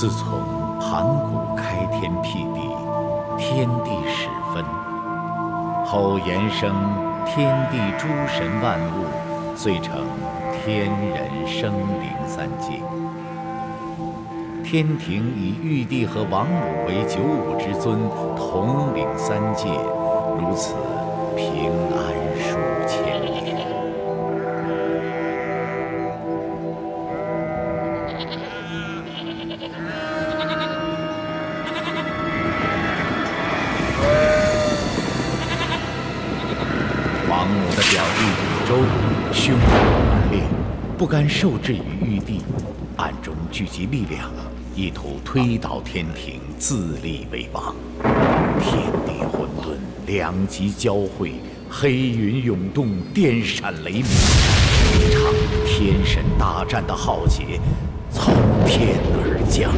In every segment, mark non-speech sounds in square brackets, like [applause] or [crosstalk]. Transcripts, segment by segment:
自从盘古开天辟地，天地始分，后延生天地诸神万物，遂成天人生灵三界。天庭以玉帝和王母为九五之尊，统领三界，如此平安数千不甘受制于玉帝，暗中聚集力量，意图推倒天庭，自立为王。天地混沌，两极交汇，黑云涌动，电闪雷鸣，一场天神大战的浩劫从天而降。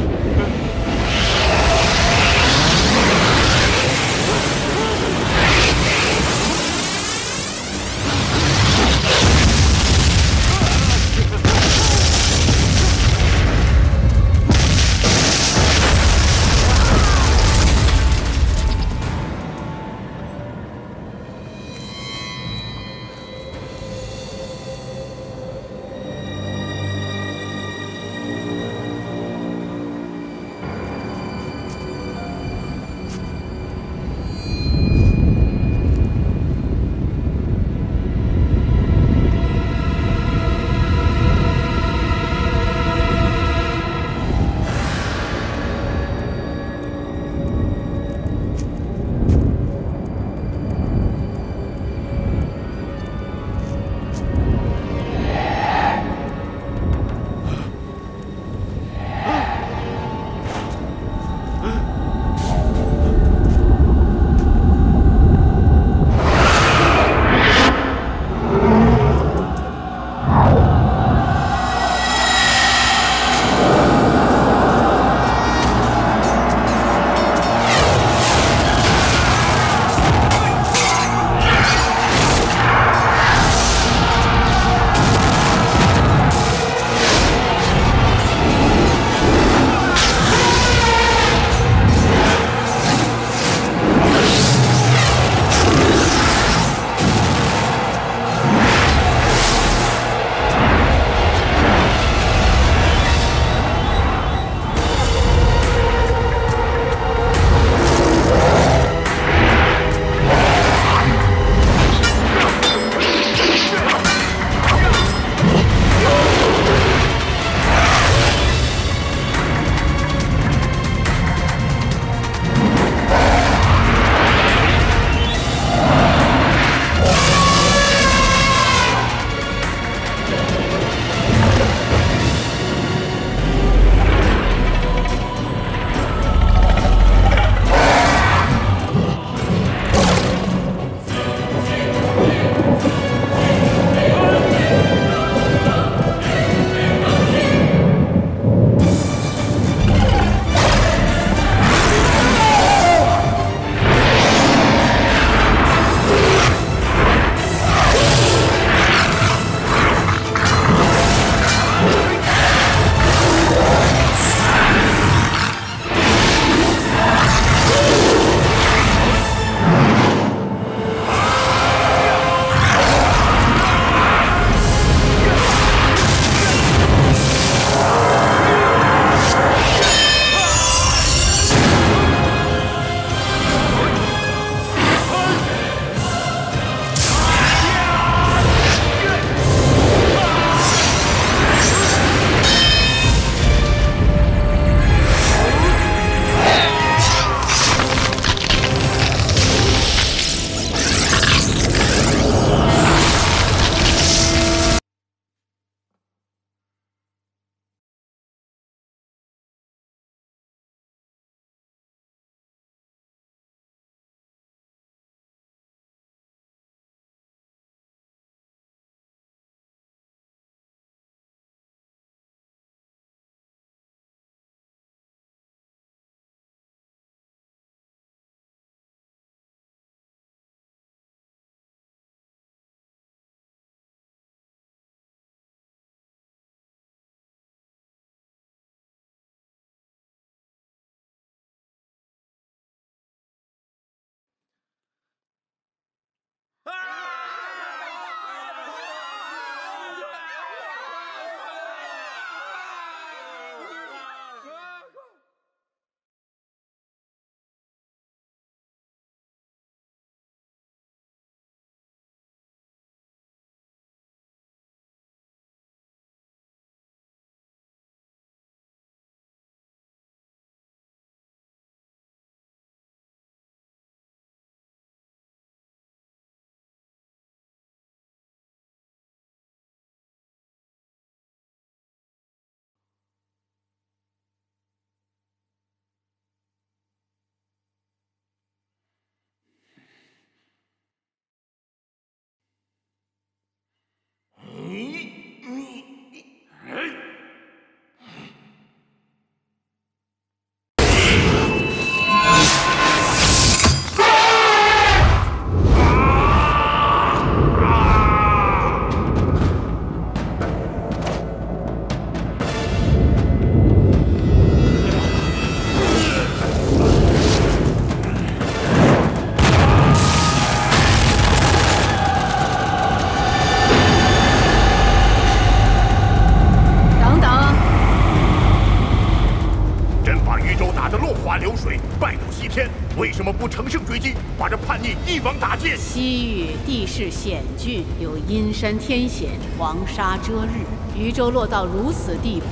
胜追击，把这叛逆一网打尽。西域地势险峻，有阴山天险、黄沙遮日，渔州落到如此地步，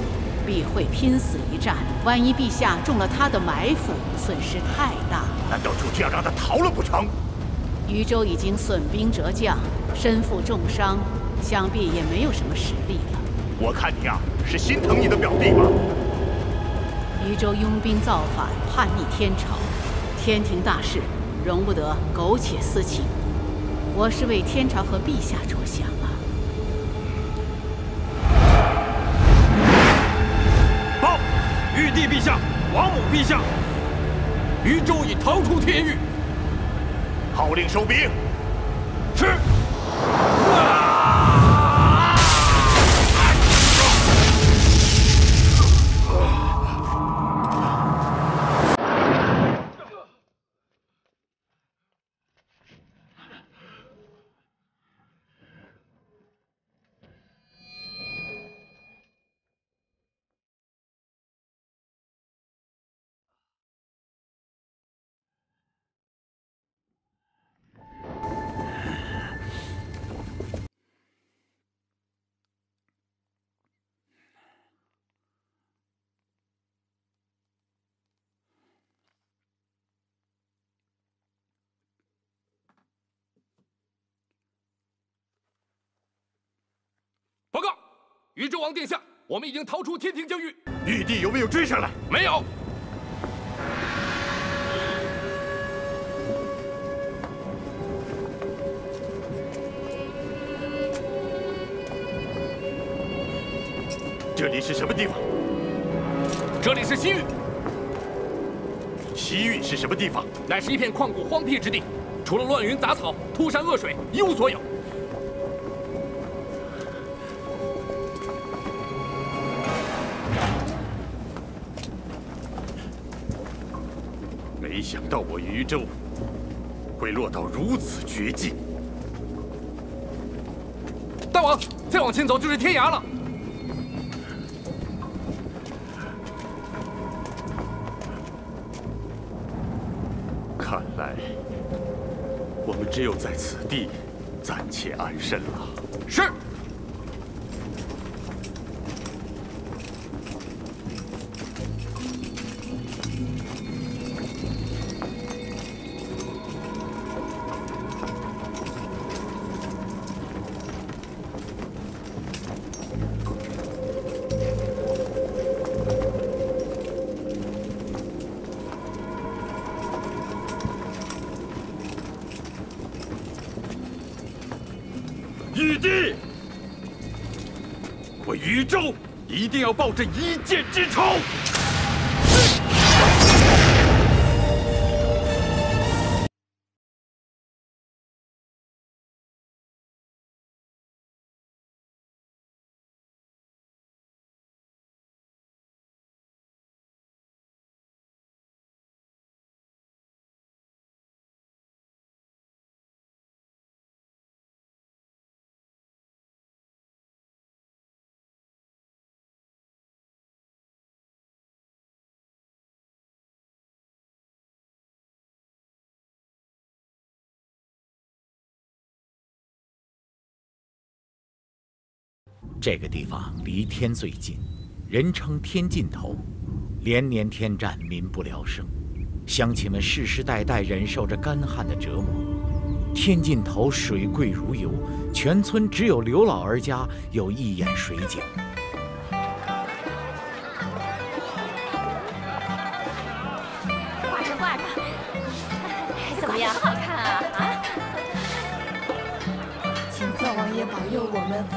必会拼死一战。万一陛下中了他的埋伏，损失太大。难道就这样让他逃了不成？渔州已经损兵折将，身负重伤，想必也没有什么实力了。我看你呀，是心疼你的表弟吧。渔州拥兵造反，叛逆天朝，天庭大事容不得苟且私情。我是为天朝和陛下着想啊！报，玉帝陛下，王母陛下，渝州已逃出天域。号令收兵。是。渝州王殿下，我们已经逃出天庭疆域。玉帝有没有追上来？没有。这里是什么地方？这里是西域。西域是什么地方？乃是一片旷古荒僻之地，除了乱云杂草、秃山恶水，一无所有。想到我渝州会落到如此绝境。大王，再往前走就是天涯了。看来我们只有在此地暂且安身了。是。要报这一箭之仇！这个地方离天最近，人称天尽头，连年天战，民不聊生，乡亲们世世代代忍受着干旱的折磨。天尽头水贵如油，全村只有刘老儿家有一眼水井。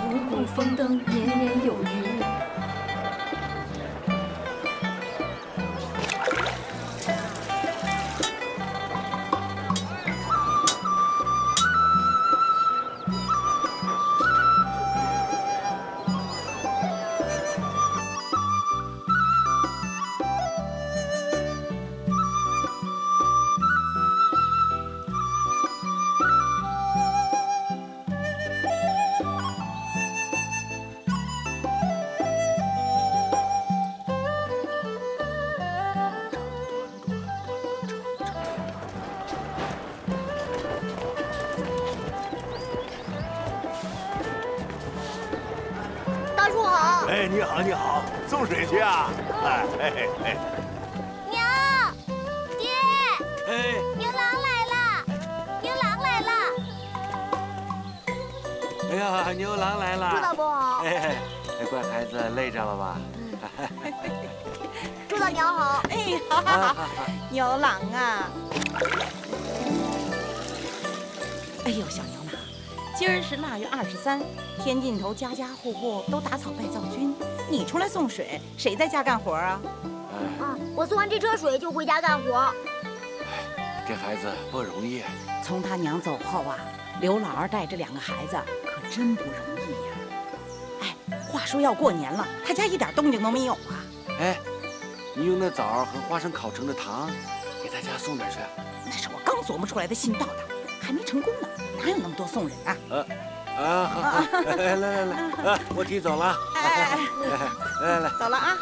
五谷丰登，年年有余。哎，你好，你好，送水去啊？哎哎哎，娘，爹，哎，牛郎来了，牛郎来了。哎呀，牛郎来了！朱大伯好，哎，乖孩子，累着了吧？[laughs] 朱大娘好。哎呀，[laughs] 牛郎啊！哎呦，小今儿是腊月二十三，天尽头家家户户都打草拜灶君，你出来送水，谁在家干活啊？啊，我送完这车水就回家干活。这孩子不容易。从他娘走后啊，刘老二带着两个孩子可真不容易呀。哎，话说要过年了，他家一点动静都没有啊。哎，你用那枣和花生烤成的糖，给大家送点去。那是我刚琢磨出来的新道道，还没成功呢，哪有那么多送人啊？啊，好，好，来来来，啊，我提走了。来来来，走了啊。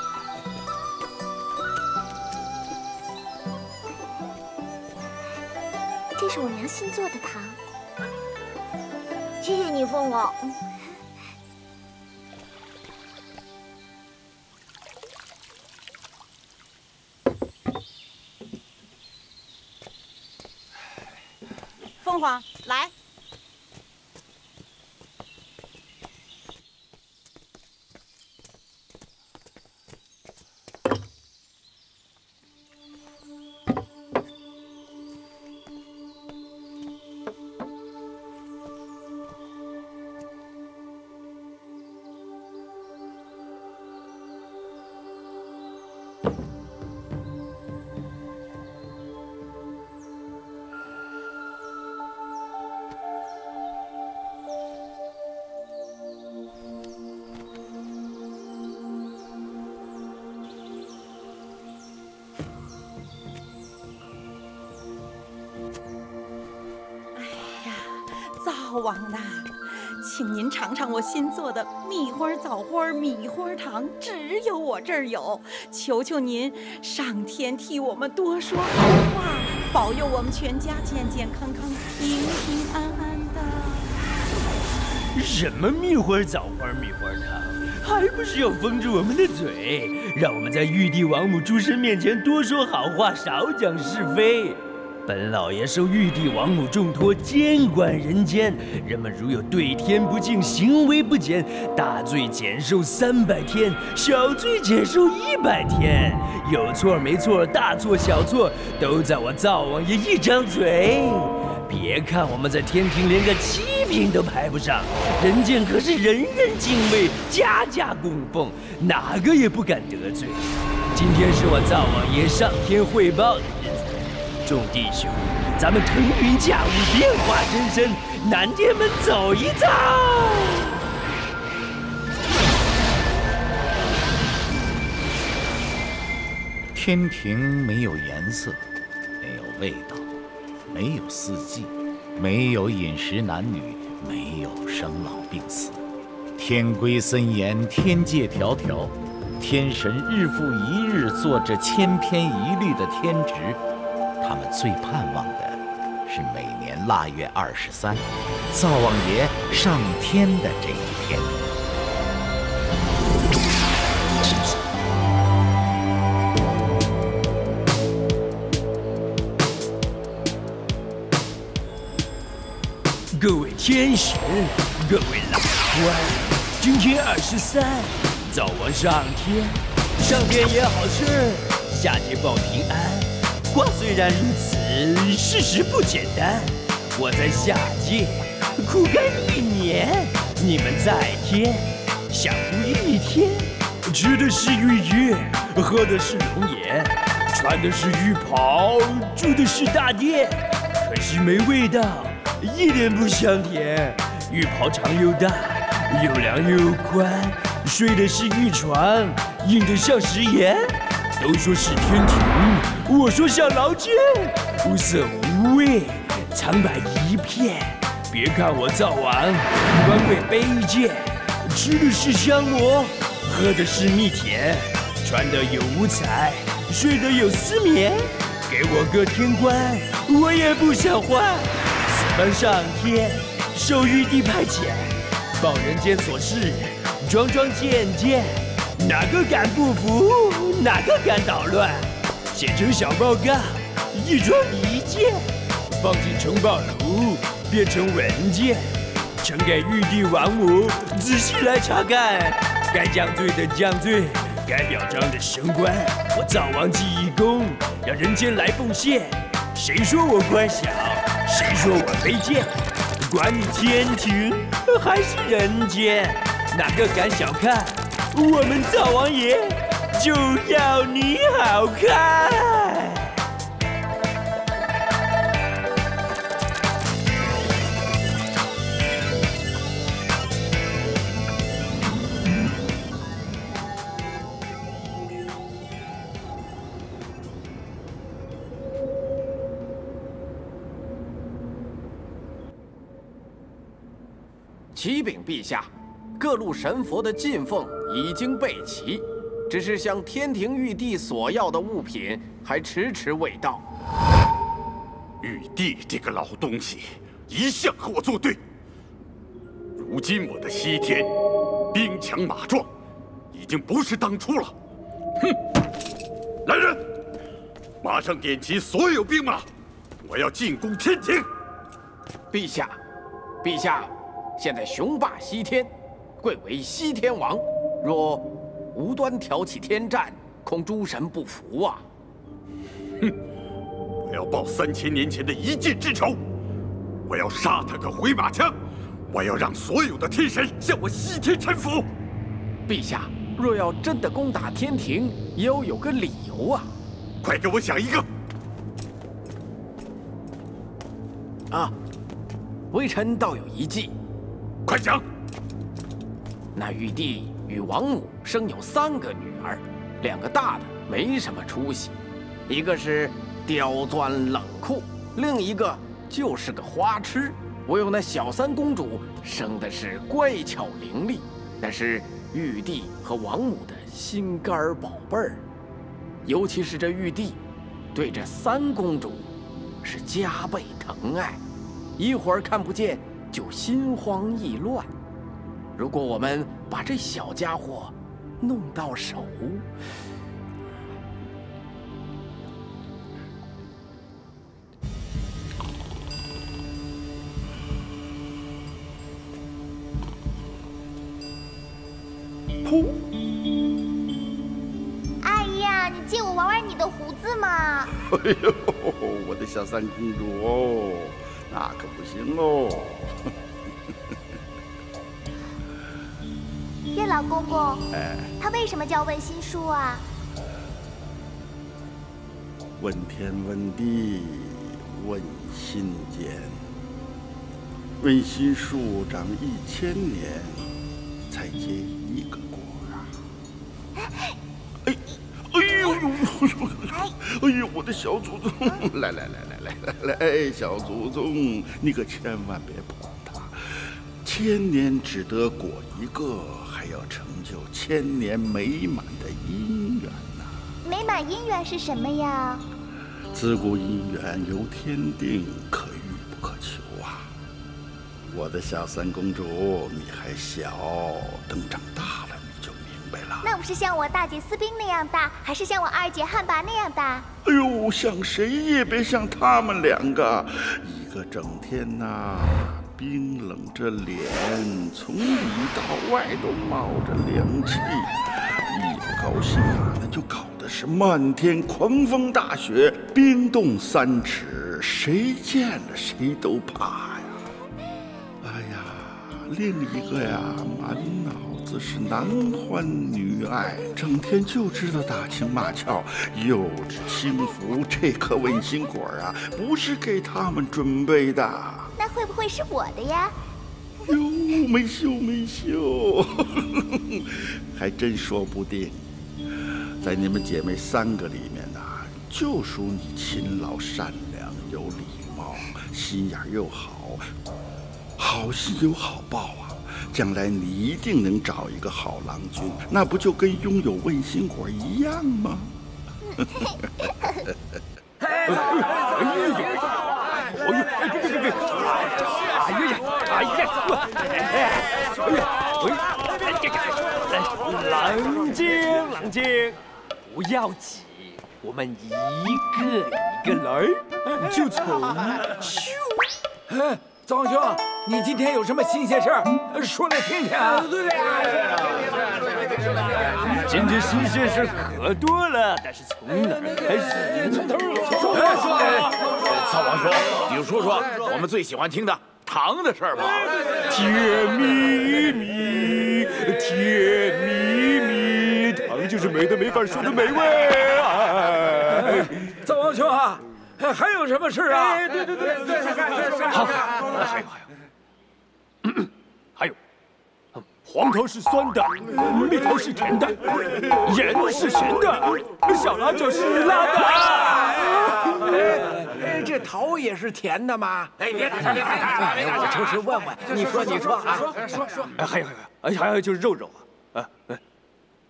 这是我娘新做的糖，谢谢你，凤凰。来。王呐，请您尝尝我新做的蜜花枣花米花糖，只有我这儿有。求求您，上天替我们多说好话，保佑我们全家健健康康、平平安安的。什么蜜花枣花米花糖，还不是要封住我们的嘴，让我们在玉帝王母诸神面前多说好话，少讲是非。本老爷受玉帝王母重托，监管人间。人们如有对天不敬、行为不检，大罪减寿三百天，小罪减寿一百天。有错没错，大错小错，都在我灶王爷一张嘴。别看我们在天庭连个七品都排不上，人间可是人人敬畏，家家供奉，哪个也不敢得罪。今天是我灶王爷上天汇报。众弟兄，咱们腾云驾雾，变化真身，南天门走一遭。天庭没有颜色，没有味道，没有四季，没有饮食男女，没有生老病死。天规森严，天界迢迢，天神日复一日做着千篇一律的天职。他们最盼望的是每年腊月二十三，灶王爷上天的这一天。各位天神，各位老官，今天二十三，灶王上天，上天也好事，下天报平安。话虽然如此，事实不简单。我在下界苦干一年，你们在天享福一天，吃的是玉叶，喝的是龙眼，穿的是玉袍，住的是大殿，可惜没味道，一点不香甜。玉袍长又大，又凉又宽，睡的是玉床，硬得像食盐。都说是天庭，我说像牢监，无色无味，苍白一片。别看我灶王官贵卑贱，吃的是香馍，喝的是蜜甜，穿的有五彩，睡的有丝绵。给我个天官，我也不想换。此番上天，受玉帝派遣，报人间所事，桩桩件件。哪个敢不服？哪个敢捣乱？写成小报告，一传一件，放进城堡炉，变成文件，呈给玉帝王母仔细来查看。该降罪的降罪，该表彰的升官。我灶王记一功，让人间来奉献。谁说我官小？谁说我卑贱？管你天庭还是人间，哪个敢小看我们灶王爷？就要你好看。启禀陛下，各路神佛的进奉已经备齐。只是向天庭玉帝索要的物品还迟迟未到。玉帝这个老东西一向和我作对，如今我的西天兵强马壮，已经不是当初了。哼！来人，马上点齐所有兵马，我要进攻天庭。陛下，陛下，现在雄霸西天，贵为西天王，若。无端挑起天战，恐诸神不服啊！哼！我要报三千年前的一箭之仇，我要杀他个回马枪，我要让所有的天神向我西天臣服。陛下，若要真的攻打天庭，也要有个理由啊！快给我想一个！啊，微臣倒有一计，快讲！那玉帝。与王母生有三个女儿，两个大的没什么出息，一个是刁钻冷酷，另一个就是个花痴。唯有那小三公主生的是乖巧伶俐，那是玉帝和王母的心肝宝贝儿。尤其是这玉帝，对这三公主是加倍疼爱，一会儿看不见就心慌意乱。如果我们把这小家伙弄到手，噗！阿姨呀，你借我玩玩你的胡子嘛！[laughs] 哎呦，我的小三公主哦，那可不行哦。老公公，他为什么叫问心树啊？问天问地问心间，问心树长一千年才结一个果啊！哎，哎呦呦呦！哎呦，我的小祖宗！来来来来来来来，小祖宗，你可千万别碰它，千年只得果一个。还要成就千年美满的姻缘呐！美满姻缘是什么呀？自古姻缘由天定，可遇不可求啊！我的小三公主，你还小，等长大了你就明白了。那不是像我大姐思冰那样大，还是像我二姐汉拔那样大？哎呦，像谁也别像他们两个，一个整天呐。冰冷着脸，从里到外都冒着凉气。一不高兴啊，那就搞的是漫天狂风大雪，冰冻三尺，谁见了谁都怕呀。哎呀，另一个呀，满脑子是男欢女爱，整天就知道打情骂俏，幼稚轻浮。这颗问心果啊，不是给他们准备的。那会不会是我的呀？哟，没羞没羞，还真说不定。在你们姐妹三个里面呐，就属你勤劳善良、有礼貌、心眼又好，好心有好报啊！将来你一定能找一个好郎君，那不就跟拥有问心果一样吗？哎呦！哎，别别别别！哎呀！哎呀！哎呀！哎呀！哎呀！哎呀！冷静，冷静，不要急，我们一个一个来，就从咻。哎，灶王兄，你今天有什么新鲜事儿？说来听听啊。对对今天新鲜事可多了，但是从哪儿开始？从头说。灶王兄，你就说说我们最喜欢听的糖的事儿吧。甜蜜蜜，甜蜜蜜，糖就是美的没法说的美味啊！灶王兄啊，还有什么事啊？对对对对，好，还有还有，还有。黄桃是酸的，蜜桃是甜的，盐是咸的，小辣椒是辣的。哎，这桃也是甜的吗？哎，别打岔，别打岔，别打岔！我就是问问，你说，你说啊，说说说。哎，还有还有，哎还有就是肉肉啊，啊，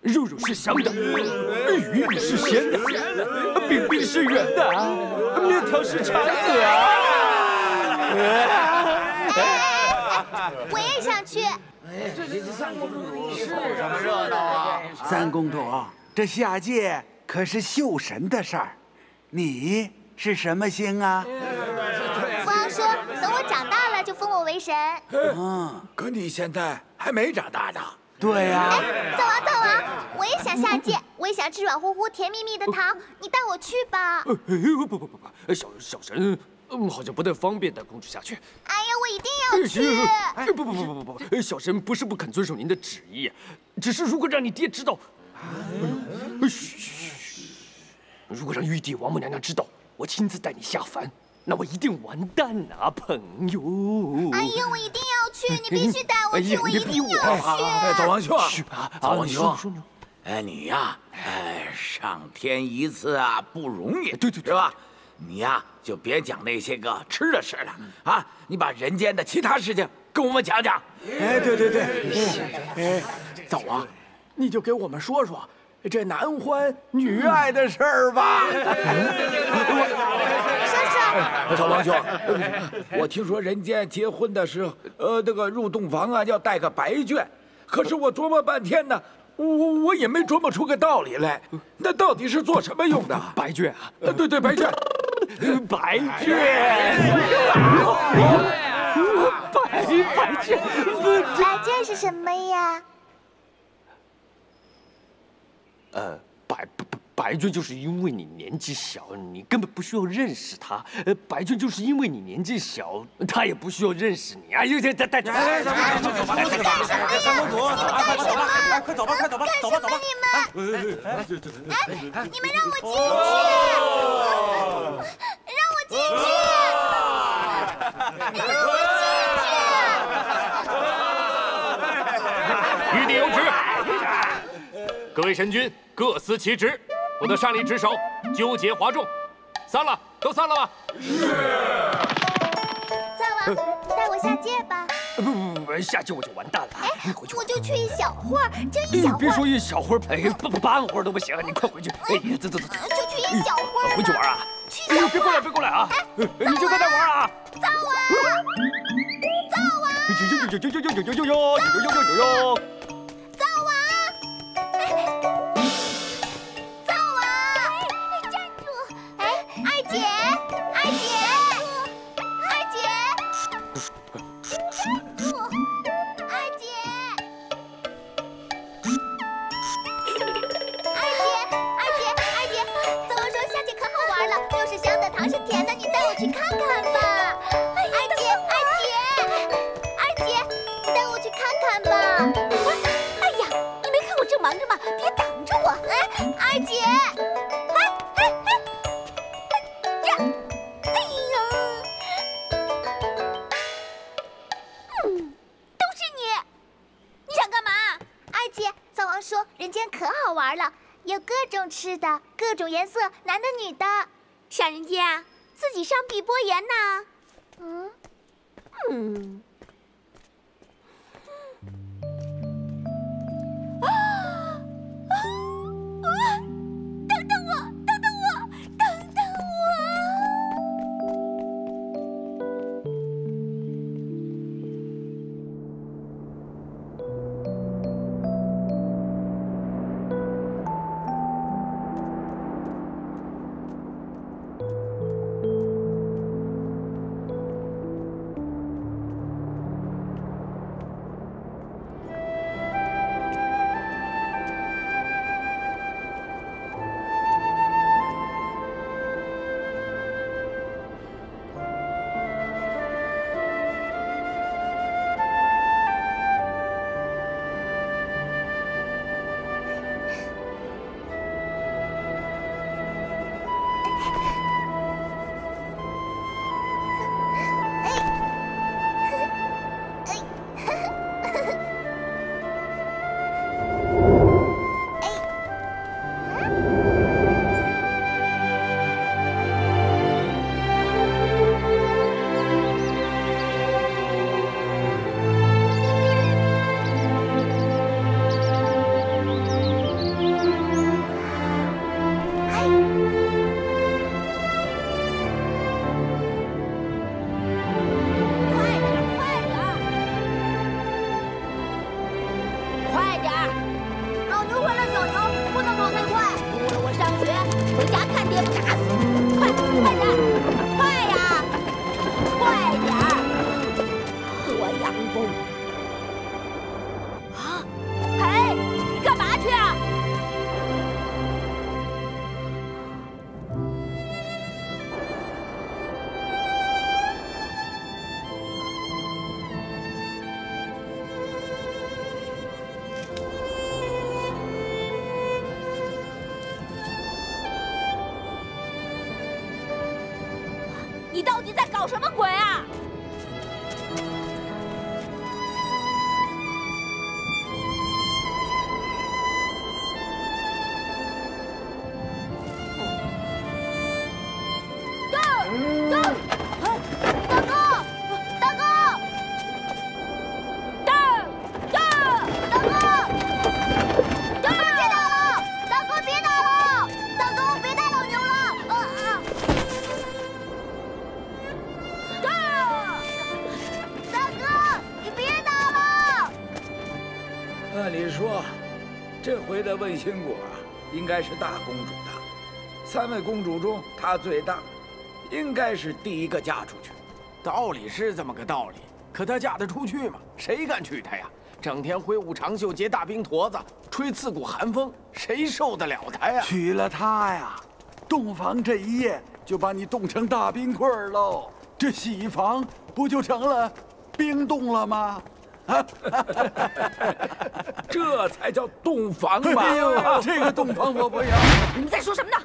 肉肉是香的，鱼鱼是咸的，饼饼是圆的，面条是长的。我也想去。哎，这这三公主是什么热闹啊？三公主，这下界可是秀神的事儿，你是什么星啊？父王说，等我长大了就封我为神。嗯，可你现在还没长大呢。对呀。哎，灶王，灶王，我也想下界，我也想吃软乎乎、甜蜜蜜的糖，你带我去吧。不不不不不，小小神。嗯，好像不太方便带公主下去。哎呀，我一定要去！不不不不不不，小神不是不肯遵守您的旨意，只是如果让你爹知道，嘘嘘嘘，如果让玉帝、王母娘娘知道我亲自带你下凡，那我一定完蛋啊，朋友！哎呀，我一定要去，你必须带我去，我一定要去！灶王兄，灶王兄，哎，你呀，哎，上天一次啊，不容易，对对，是吧？你呀，就别讲那些个吃的事了啊！你把人间的其他事情跟我们讲讲。哎，对对对，哎，走啊！你就给我们说说这男欢女爱的事儿吧。说说。小王兄，我听说人间结婚的时候，呃，那个入洞房啊要带个白绢，可是我琢磨半天呢，我我也没琢磨出个道理来。那到底是做什么用的？白绢啊？对对，白绢。白卷，白白卷，白卷是什么呀？呃，白白白卷就是因为你年纪小，你根本不需要认识他。呃，白卷就是因为你年纪小，他也不需要认识你。哎呦，这这带带，走吧，快走吧，三公主，走吧，快走吧，来，快走吧，快走吧，走吧，走吧，你们，哎，你们让我进去。让我进去！玉帝有旨，各位神君各司其职，不得擅离职守，纠结哗众。散了，都散了吧。是。灶王，带我下界吧。不不不不，下界我就完蛋了。哎，我就去一小会儿，就一小会儿。别说一小会儿，哎，不半会儿都不行，你快回去。哎，走走走走。就去一小会儿。回去玩啊。哎呦，别过来，别过来啊！你就在那玩啊！灶王，灶王，呦呦呦呦呦呦呦呦呦呦呦呦呦呦呦！灶王，挡着我！哎，二姐，哎哎哎，呀，哎呀，嗯，都是你，你想干嘛？二姐，灶王说人间可好玩了，有各种吃的，各种颜色，男的女的。上人间啊自己上碧波岩呢？嗯嗯。你在搞什么鬼啊？该是大公主的。三位公主中，她最大，应该是第一个嫁出去。道理是这么个道理，可她嫁得出去吗？谁敢娶她呀？整天挥舞长袖，结大冰坨子，吹刺骨寒风，谁受得了她呀？娶了她呀，洞房这一夜就把你冻成大冰棍儿喽。这喜房不就成了冰冻了吗？啊，[laughs] 这才叫洞房嘛！哎呦，[laughs] 这个洞房我不要。你们在说什么呢？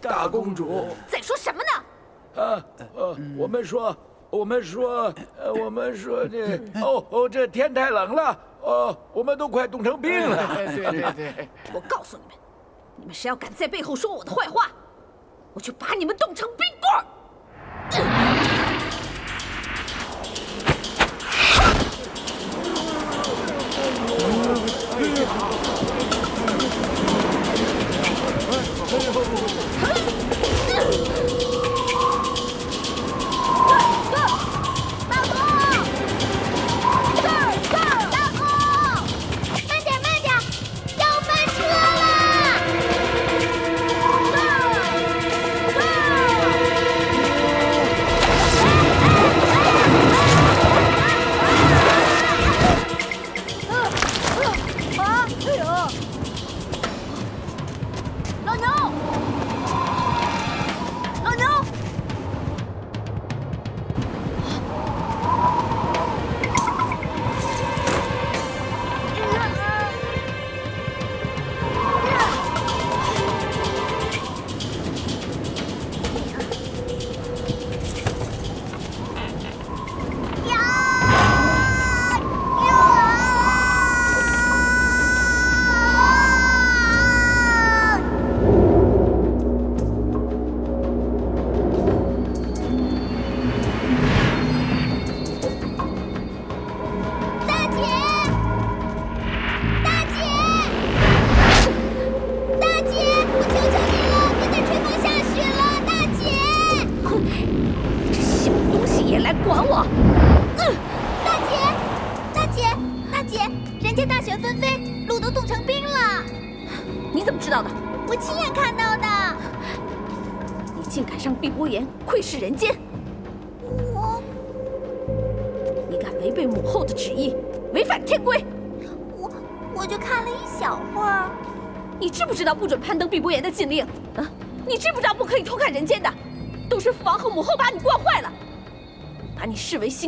大公主，在说什么呢？啊呃，我们说，我们说，呃，我们说这，哦哦，这天太冷了，哦，我们都快冻成冰了。对对对，[laughs] 我告诉你们，你们谁要敢在背后说我的坏话，我就把你们冻成冰棍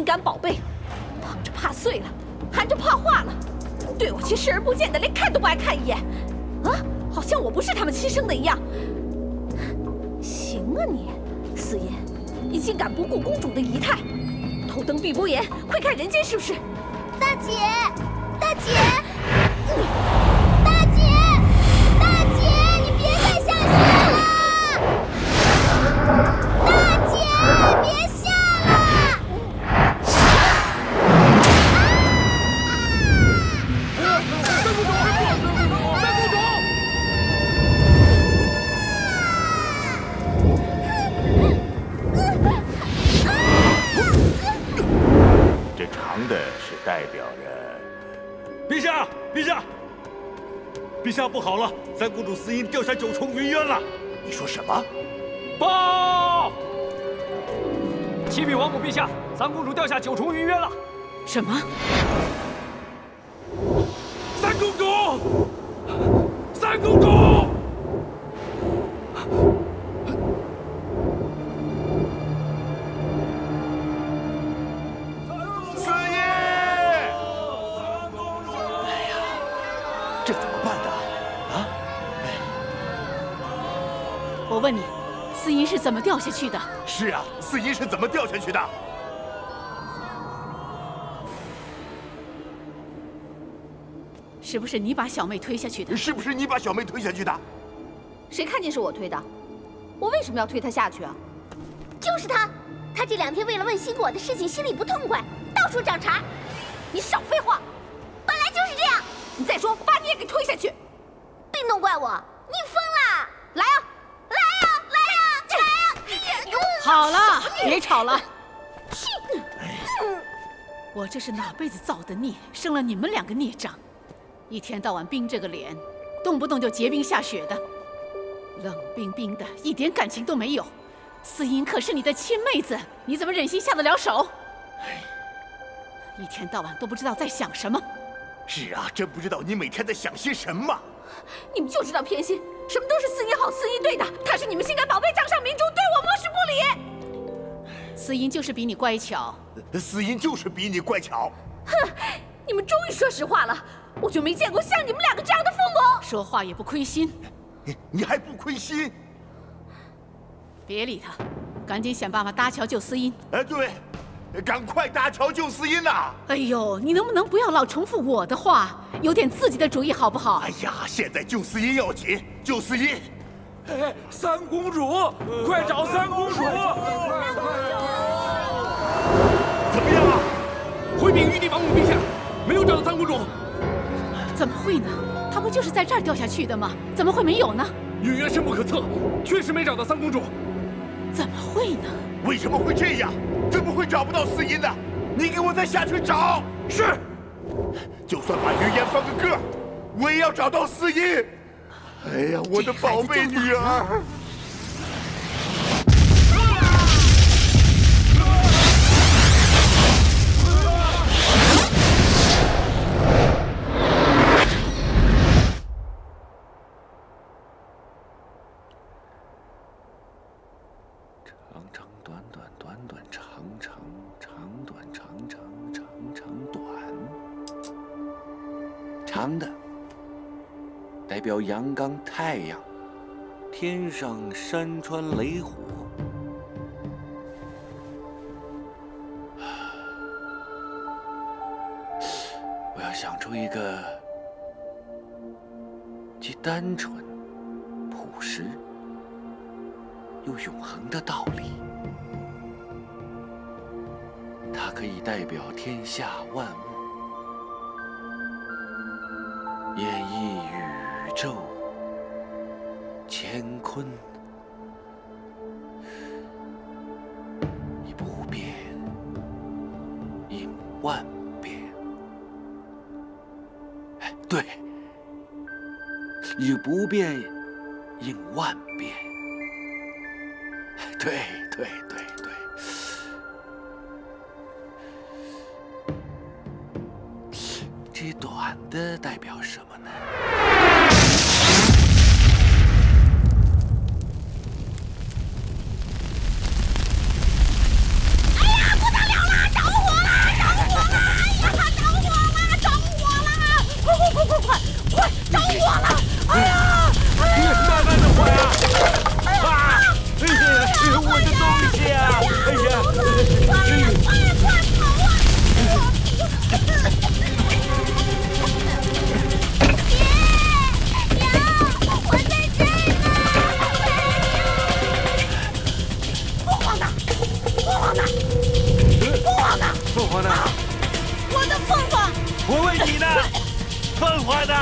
心肝宝贝，捧着怕碎了，含着怕化了，对我却视而不见的，连看都不爱看一眼。啊，好像我不是他们亲生的一样。行啊你，四爷，你竟敢不顾公主的仪态，偷登碧波岩，窥看人间，是不是？掉下九重云渊了。你说什么？报！启禀王母陛下，三公主掉下九重云渊了。什么？下去的？是啊，四姨是怎么掉下去的？是不是你把小妹推下去的？是不是你把小妹推下去的？谁看见是我推的？我为什么要推她下去啊？就是她，她这两天为了问新果的事情心里不痛快，到处找茬。你少废话，本来就是这样。你再说，把你也给推下去，别弄怪我，好了，别吵了。我这是哪辈子造的孽，生了你们两个孽障，一天到晚冰着个脸，动不动就结冰下雪的，冷冰冰的，一点感情都没有。思音可是你的亲妹子，你怎么忍心下得了手？一天到晚都不知道在想什么。是啊，真不知道你每天在想些什么。你们就知道偏心，什么都是司音好，司音对的。他是你们心肝宝贝，掌上明珠，对我漠视不理。司音就是比你乖巧。司音就是比你乖巧。哼，你们终于说实话了，我就没见过像你们两个这样的父母。说话也不亏心。你你还不亏心？别理他，赶紧想办法搭桥救司音。哎，对，赶快搭桥救司音呐！哎呦，你能不能不要老重复我的话，有点自己的主意好不好？哎呀，现在救司音要紧，救司音！哎，三公主，快找三公主！怎么样啊？回禀玉帝王母陛下，没有找到三公主。怎么会呢？她不就是在这儿掉下去的吗？怎么会没有呢？女人深不可测，确实没找到三公主。怎么会呢？为什么会这样？怎么会找不到司音呢？你给我再下去找。是。就算把云烟翻个个，我也要找到司音。哎呀，我的宝贝女儿！刚太阳，天上山川雷火。我要想出一个既单纯、朴实。又永恒的道理，它可以代表天下万物，演绎宇宙坤，以不变应万变。哎，对，以不变应万变。对对凤凰呢？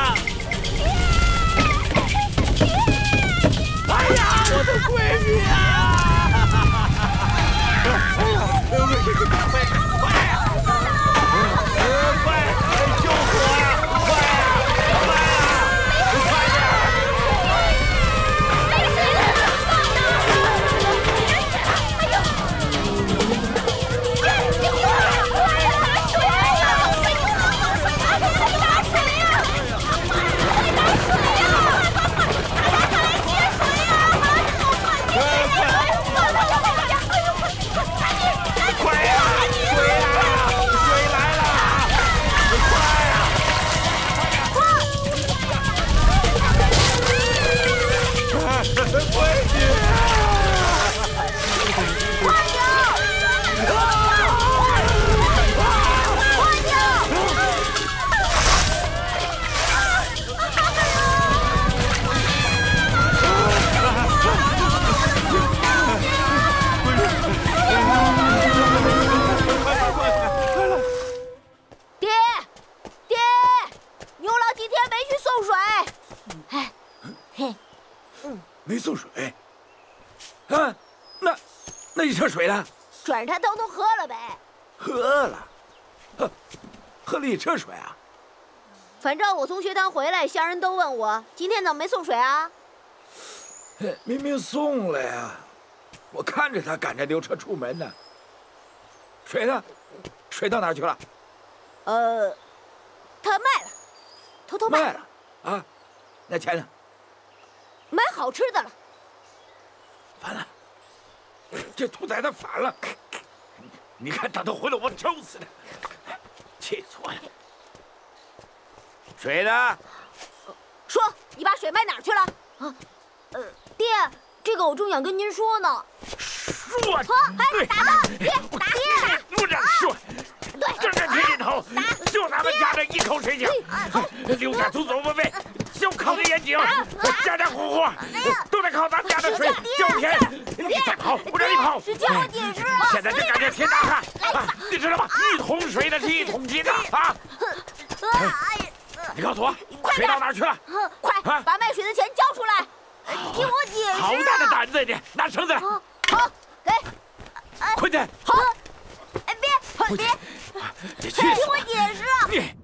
哎呀，我的闺女啊！快 [laughs] 快没送水。啊，那那一车水呢？转着他偷偷喝了呗。喝了，喝喝了一车水啊。反正我从学堂回来，乡人都问我今天怎么没送水啊？明明送了呀，我看着他赶着牛车出门呢。水呢？水到哪去了？呃，他卖了，偷偷卖了。啊，那钱呢？买好吃的了。[laughs] 反了，这兔崽子反了！你看他都回来，我抽死他！气死我了！水呢？说，你把水卖哪儿去了？啊，呃，爹，这个我正想跟您说呢。说，哎，打他！爹，打爹！不让说，对，正在水里头，就咱们家这一口水井，刘家 [laughs] 祖宗们就靠这眼井，家家户户都得靠咱家的水浇田。你再跑，我让你跑！是听我解释。现在就感觉天大汗，你知道吗？一桶水那是一桶金的啊！你告诉我，水到哪去了？快把卖水的钱交出来！听我解释。好大的胆子你！拿绳子来。好，给。快点。好。哎，别，别。你听我解释。你。